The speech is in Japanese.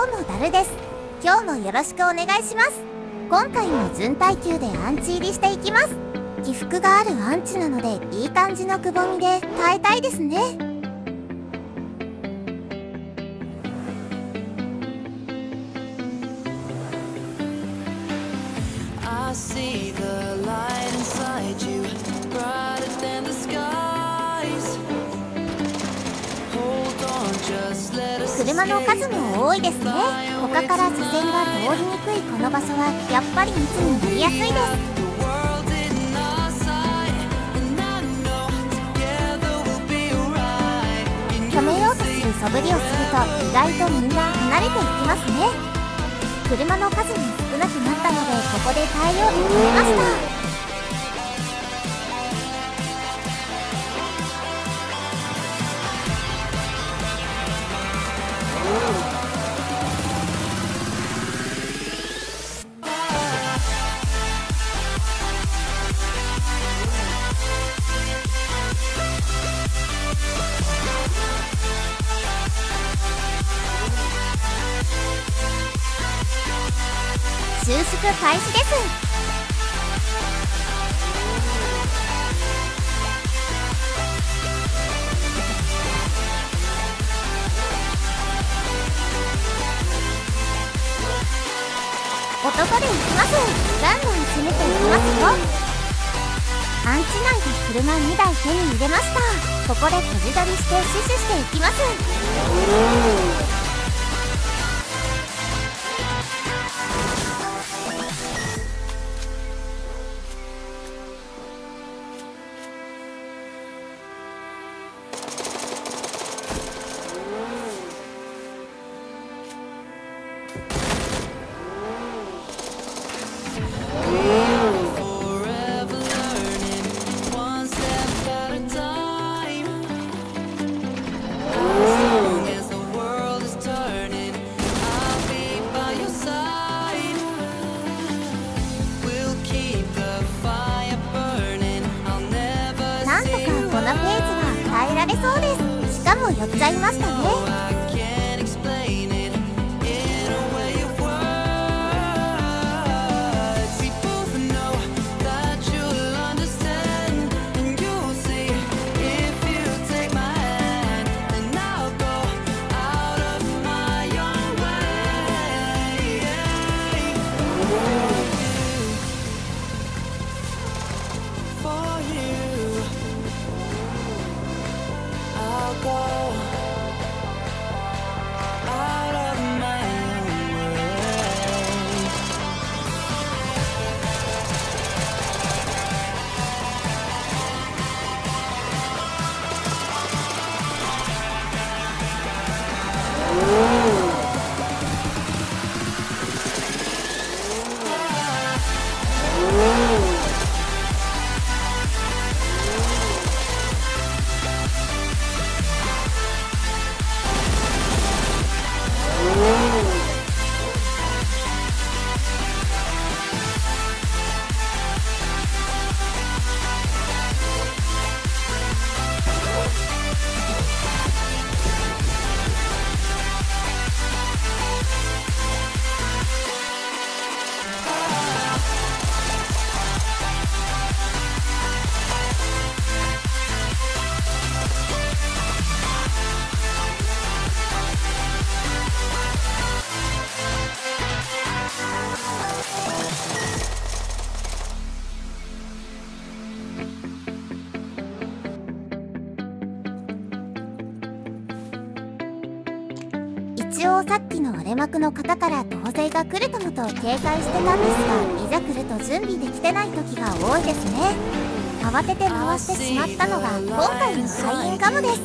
どうもダルです。今日もよろしくお願いします。今回も準耐久でアンチ入りしていきます。起伏があるアンチなのでいい感じのくぼみで耐えたいですね。車の数も多いですね。他から視線が通りにくいこの場所はやっぱり密になりやすいです。止めようとする素振りをすると意外とみんな離れていきますね。車の数も少なくなったのでここで耐えようと収縮開始です。男で行きます。ガンガン攻めていきますよアンチ内で車2台手に入れました。ここでこじ取りして死守していきます。のページは変えられそうです。しかも寄っちゃいましたね。call 一応さっきの折れ幕の方から東西が来るかもと警戒してたんですがいざ来ると準備できてない時が多いですね。慌てて回してしまったのが今回の開演かもです。